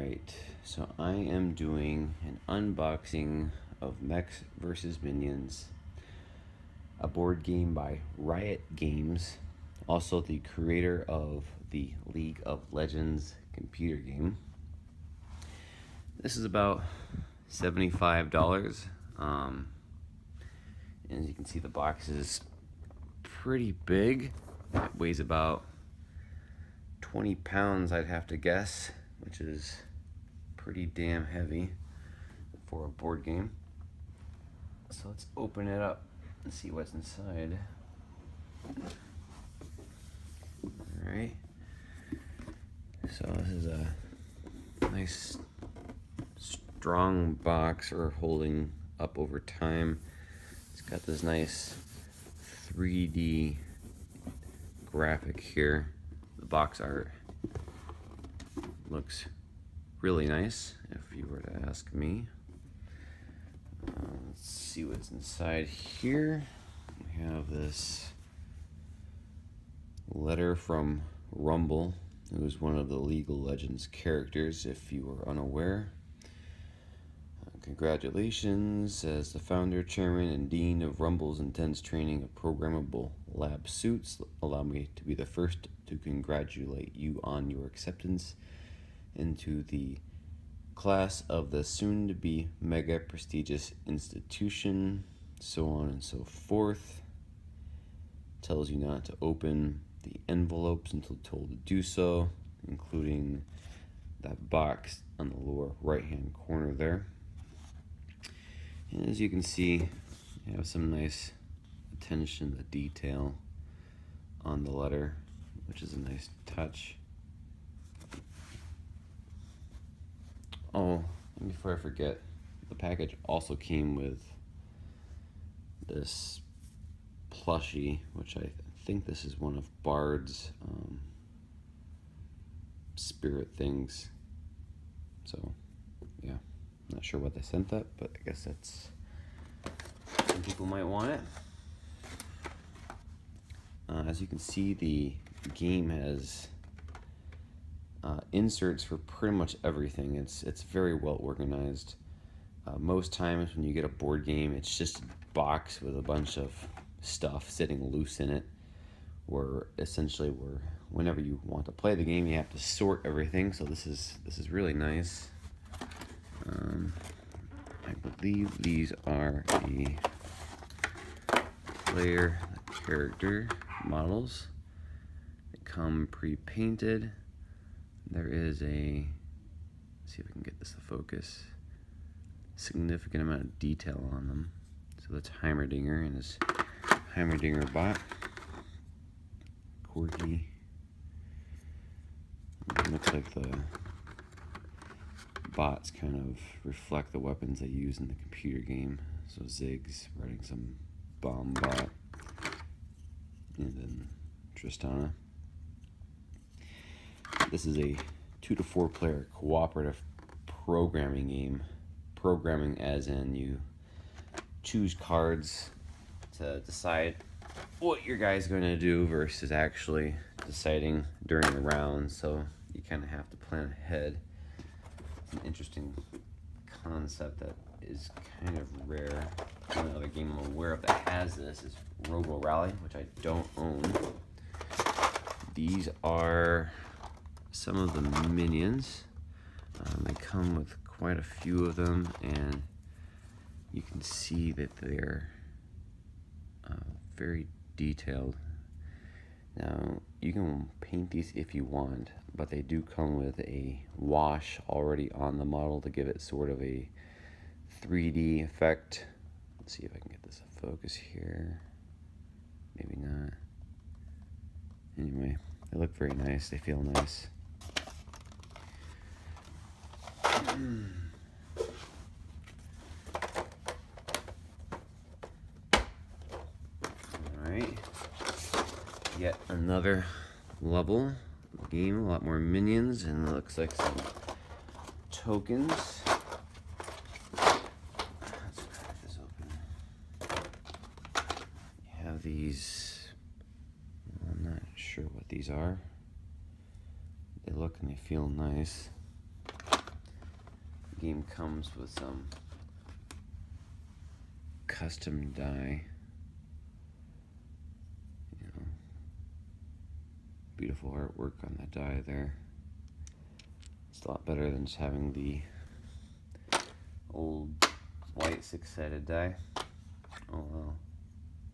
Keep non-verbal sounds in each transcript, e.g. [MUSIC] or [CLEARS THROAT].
Alright, so I am doing an unboxing of Mechs vs. Minions, a board game by Riot Games, also the creator of the League of Legends computer game. This is about $75. Um, as you can see, the box is pretty big. It weighs about 20 pounds, I'd have to guess, which is pretty damn heavy for a board game. So let's open it up and see what's inside. Alright. So this is a nice strong box for holding up over time. It's got this nice 3D graphic here The box art looks really nice, if you were to ask me. Uh, let's see what's inside here. We have this letter from Rumble, who is one of the League of Legends characters, if you are unaware. Congratulations, as the founder, chairman, and dean of Rumble's intense training of programmable lab suits, allow me to be the first to congratulate you on your acceptance into the class of the soon to be mega prestigious institution, so on and so forth. Tells you not to open the envelopes until told to do so, including that box on the lower right hand corner there. And as you can see, you have some nice attention to detail on the letter, which is a nice touch. Oh, before I forget, the package also came with this plushie, which I think this is one of Bard's um, spirit things. So, yeah. Not sure what they sent that, but I guess that's some people might want it. Uh, as you can see, the game has uh, inserts for pretty much everything. It's it's very well organized. Uh, most times when you get a board game, it's just a box with a bunch of stuff sitting loose in it. Where essentially, where whenever you want to play the game, you have to sort everything. So this is this is really nice. Um, I believe these are the player character models. They come pre-painted. There is a, see if I can get this to focus, significant amount of detail on them. So that's Heimerdinger and his Heimerdinger bot. Corki. Looks like the bots kind of reflect the weapons they use in the computer game. So Ziggs running some bomb bot, and then Tristana. This is a two to four player cooperative programming game. Programming as in you choose cards to decide what your guy's going to do versus actually deciding during the round. So you kind of have to plan ahead It's an interesting concept that is kind of rare. One other game I'm aware of that has this is Robo Rally, which I don't own. These are some of the minions. Um, they come with quite a few of them, and you can see that they're uh, very detailed. Now, you can paint these if you want, but they do come with a wash already on the model to give it sort of a 3D effect. Let's see if I can get this focus here. Maybe not. Anyway, they look very nice. They feel nice. Alright. Yet another level game, a lot more minions, and it looks like some tokens. Let's crack this open. You have these, I'm not sure what these are. They look and they feel nice. Game comes with some custom die. You know, beautiful artwork on that die there. It's a lot better than just having the old white six-sided die. Oh wow.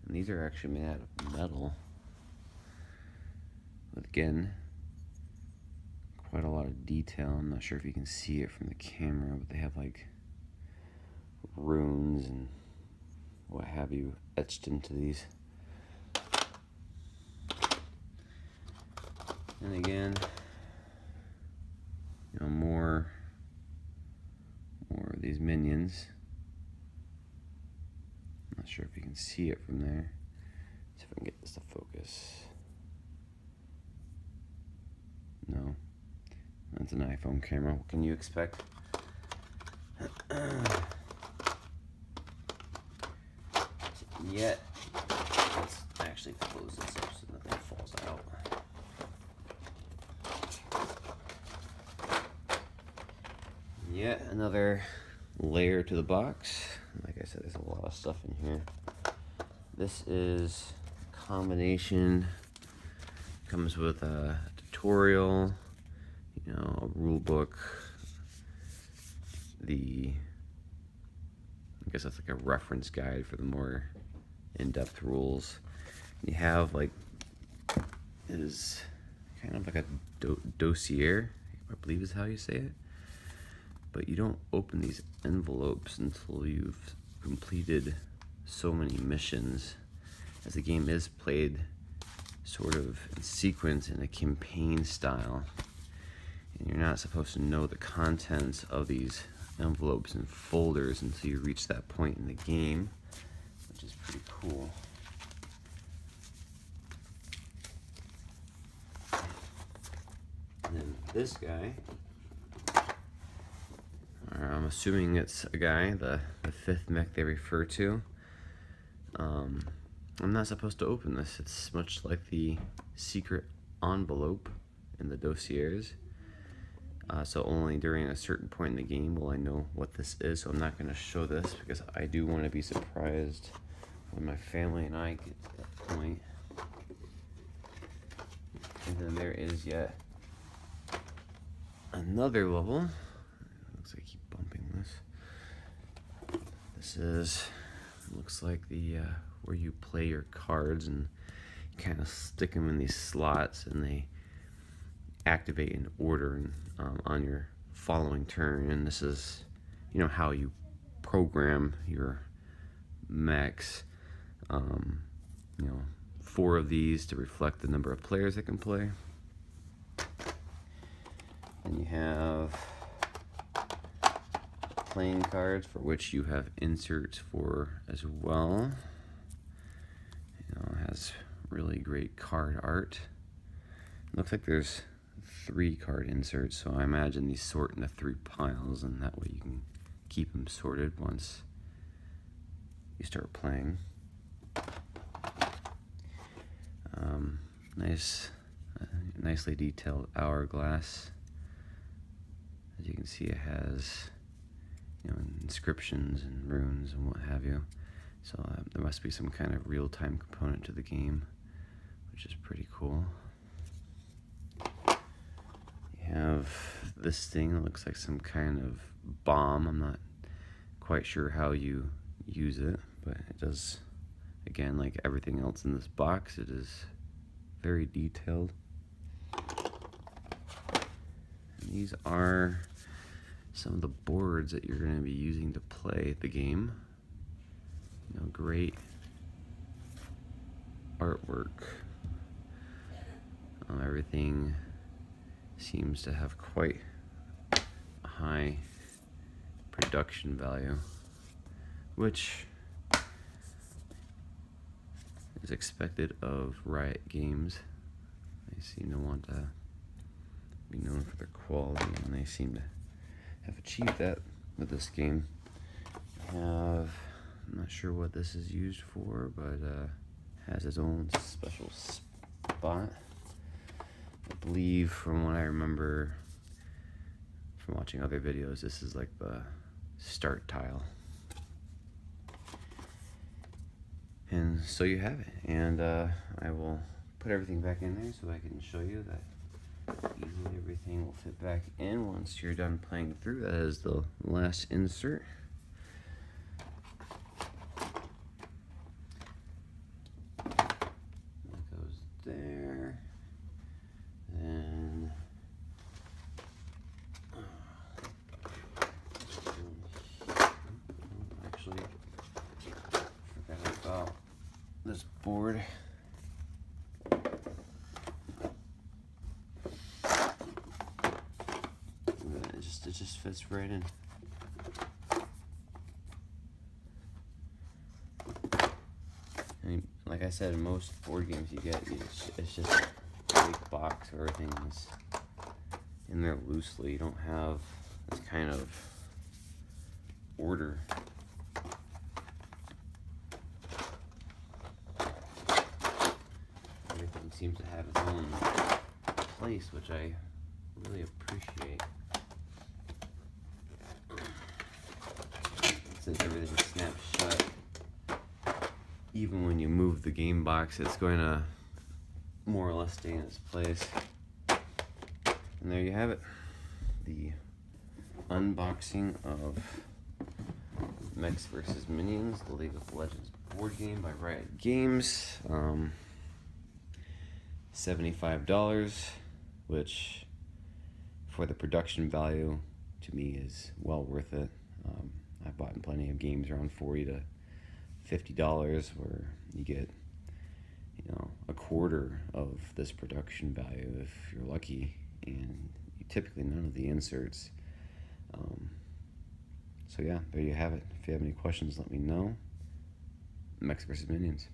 And these are actually made out of metal. But again, quite a lot of detail. I'm not sure if you can see it from the camera, but they have like runes and what have you etched into these. And again, you know, more more of these minions. I'm not sure if you can see it from there. See if I can get this to focus. No. That's an iPhone camera. What can you expect? [CLEARS THROAT] Yet, let's actually close this up so nothing falls out. Yet another layer to the box. Like I said, there's a lot of stuff in here. This is combination comes with a tutorial you know, a rule book, the, I guess that's like a reference guide for the more in-depth rules. You have like, is kind of like a do dossier, I believe is how you say it. But you don't open these envelopes until you've completed so many missions, as the game is played sort of in sequence in a campaign style and you're not supposed to know the contents of these envelopes and folders until you reach that point in the game, which is pretty cool. And then this guy, I'm assuming it's a guy, the, the fifth mech they refer to. Um, I'm not supposed to open this. It's much like the secret envelope in the dossiers. Uh, so only during a certain point in the game will I know what this is. So I'm not going to show this because I do want to be surprised when my family and I get to that point. And then there is yet another level. Looks like I keep bumping this. This is looks like the uh, where you play your cards and kind of stick them in these slots and they activate in order um, on your following turn. And this is, you know, how you program your mechs. Um, you know, four of these to reflect the number of players that can play. And you have playing cards for which you have inserts for as well. You know, has really great card art. It looks like there's three card inserts, so I imagine these sort into three piles, and that way you can keep them sorted once you start playing. Um, nice, uh, nicely detailed hourglass. As you can see, it has you know inscriptions and runes and what have you. So uh, there must be some kind of real-time component to the game, which is pretty cool have this thing that looks like some kind of bomb. I'm not quite sure how you use it, but it does, again, like everything else in this box, it is very detailed. And these are some of the boards that you're going to be using to play the game. You know, great artwork. Um, everything seems to have quite a high production value, which is expected of Riot Games. They seem to want to be known for their quality, and they seem to have achieved that with this game. have, I'm not sure what this is used for, but uh, has its own special spot. Believe from what I remember from watching other videos, this is like the start tile. And so you have it. And uh, I will put everything back in there so I can show you that easily everything will fit back in once you're done playing through. That is the last insert. Board. It just it just fits right in. I mean, like I said, most board games you get, it's, it's just a big box. where Everything's in there loosely. You don't have this kind of order seems to have its own place, which I really appreciate. Since everything snaps shut, even when you move the game box, it's going to more or less stay in its place. And there you have it. The unboxing of Mechs vs. Minions, the League of Legends board game by Riot Games. Um, $75, which for the production value to me is well worth it. Um, I've bought plenty of games around 40 to $50 where you get you know a quarter of this production value if you're lucky and typically none of the inserts. Um, so yeah there you have it. If you have any questions let me know. Mechs vs Minions